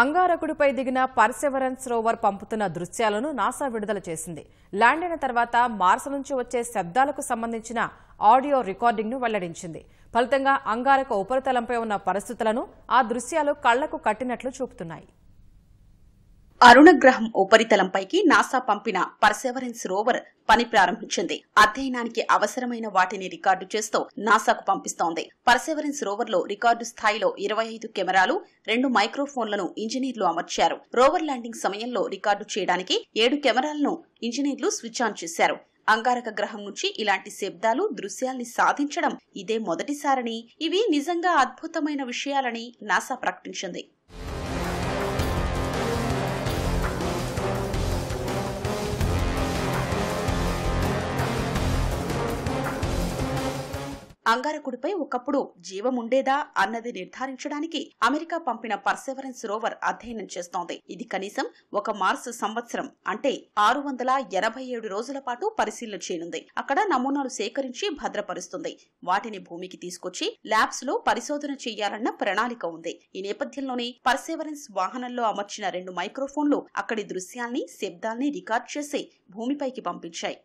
అంగారకుడిపై దిగిన perseverance rover పంపుతున్న దృశ్యాలను NASA విడుదల చేసింది. ల్యాండ్ అయిన తర్వాత మార్స్ నుంచి వచ్చే శబ్దాలకు సంబంధించిన ఆడియో రికార్డింగ్ను వెల్లడించింది. ఫలితంగా అంగారక ఉపరితలంపై ఉన్న పరిస్థితులను ఆ దృశ్యాలు కళ్ళకు కట్టినట్లు చూపుతున్నాయి. అరుణగ్రహం ఉపరితలంపైకి నాసా పంపిన పర్సెవరెన్స్ రోవర్ పని ప్రారంభించింది. అధ్యయనానికి అవసరమైన వాటిని రికార్డు చేస్తూ నాసాకు పంపిస్తోంది. పర్సెవరెన్స్ రోవర్లో రికార్డు స్థాయిలో ఇరవై ఐదు కెమెరాలు రెండు మైక్రోఫోన్లను ఇంజనీర్లు అమర్చారు. రోవర్ ల్యాండింగ్ సమయంలో రికార్డు చేయడానికి ఏడు కెమెరాలను ఇంజనీర్లు స్విచ్ ఆన్ చేశారు. అంగారక గ్రహం నుంచి ఇలాంటి శబ్దాలు దృశ్యాల్ని సాధించడం ఇదే మొదటిసారని ఇవి నిజంగా అద్భుతమైన విషయాలని నాసా ప్రకటించింది. అంగారకుడిపై ఒకప్పుడు జీవముండేదా అన్నది నిర్ధారించడానికి అమెరికా పంపిన పర్సెవరెన్స్ రోవర్ అధ్యయనం చేస్తోంది. ఇది కనీసం ఒక మార్స్ సంవత్సరం అంటే ఆరు వందల ఎనభై ఏడు రోజుల పాటు పరిశీలన చేయనుంది. అక్కడ నమూనాలు సేకరించి భద్రపరుస్తుంది. వాటిని భూమికి తీసుకొచ్చి ల్యాబ్స్లో పరిశోధన చేయాలన్న ప్రణాళిక ఉంది. ఈ నేపథ్యంలోనే పర్సెవరెన్స్ వాహనంలో అమర్చిన రెండు మైక్రోఫోన్లు అక్కడి దృశ్యాల్ని శబ్దాల్ని రికార్డ్ చేసి భూమిపైకి పంపించాయి.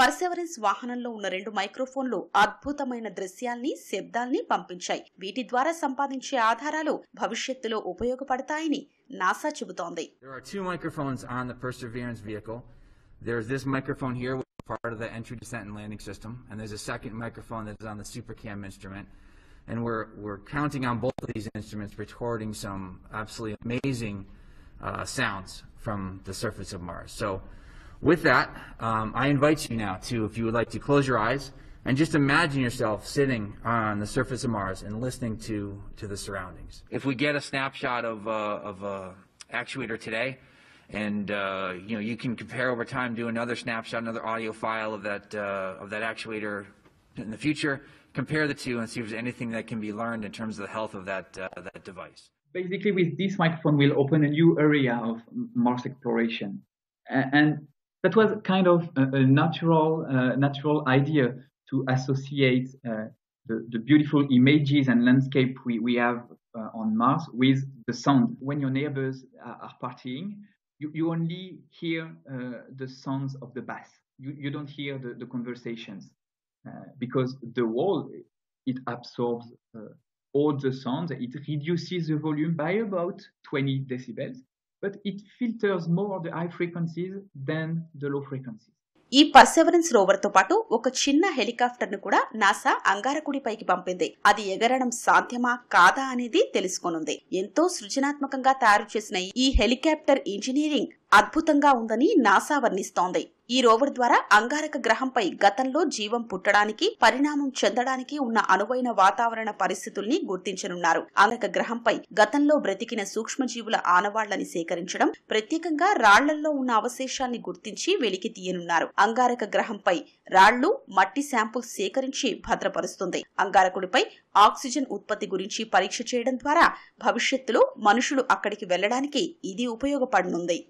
పర్సెవరెన్స్ వాహనంలో ఉన్న రెండు మైక్రోఫోన్లు అద్భుతమైన దృశ్యాల్ని శబ్దాల్ని పంపించాయి వీటి ద్వారా సంపాదించే ఆధారాలు భవిష్యత్తులో ఉపయోగపడతాయని నాసా చెబుతోంది There's this microphone here, which is part of the entry, descent, and landing system, and there's a second microphone that's on the SuperCam instrument. And we're, we're counting on both of these instruments recording some absolutely amazing uh, sounds from the surface of Mars. So, with that, um, I invite you now to, if you would like to close your eyes and just imagine yourself sitting on the surface of Mars and listening to, to the surroundings. If we get a snapshot of, uh, of uh, actuator today, and uh, you know you can compare over time, do another snapshot, another audio file of that uh, of that actuator in the future. Compare the two and see if there's anything that can be learned in terms of the health of that uh, that device. basically with this microphone we'll open a new area of Mars exploration. And that was kind of a, a natural, uh, natural idea to associate uh, the, the beautiful images and landscape we, we have uh, on Mars with the sound. When your neighbors are, are partying, you, you only hear uh, the sounds of the bass. You, you don't hear the, the conversations uh, because the wall, it absorbs uh, all the sounds. It reduces the volume by about 20 decibels, but it filters more the high frequencies than the low frequencies. ఈ Perseverance రోవర్తో పాటు ఒక చిన్న హెలికాప్టర్ను కూడా NASA అంగారకుడి పైకి పంపింది అది ఎగరడం సాధ్యమా కాదా అనేది తెలుసుకోనుంది ఎంతో సృజనాత్మకంగా తయారు చేసిన ఈ హెలికాప్టర్ ఇంజనీరింగ్ అద్భుతంగా ఉందని నాసా వర్ణిస్తోంది. ఈ రోవర్ ద్వారా అంగారక గ్రహంపై గతంలో జీవం పుట్టడానికి పరిణామం చెందడానికి ఉన్న అనువైన వాతావరణ పరిస్థితుల్ని గుర్తించనున్నారు. అంగారక గ్రహంపై గతంలో బ్రతికిన సూక్ష్మజీవుల ఆనవాళ్ళని సేకరించడం ప్రత్యేకంగా రాళ్ళల్లో ఉన్న అవశేషాన్ని గుర్తించి వెలికి తీయనున్నారు. అంగారక గ్రహంపై రాళ్ళు మట్టి శాంపుల్స్ సేకరించి భద్రపరుస్తుంది. అంగారకుడిపై ఆక్సిజన్ ఉత్పత్తి గురించి పరీక్ష చేయడం ద్వారా భవిష్యత్తులో మనుషులు అక్కడికి వెళ్ళడానికి ఇది ఉపయోగపడనుంది.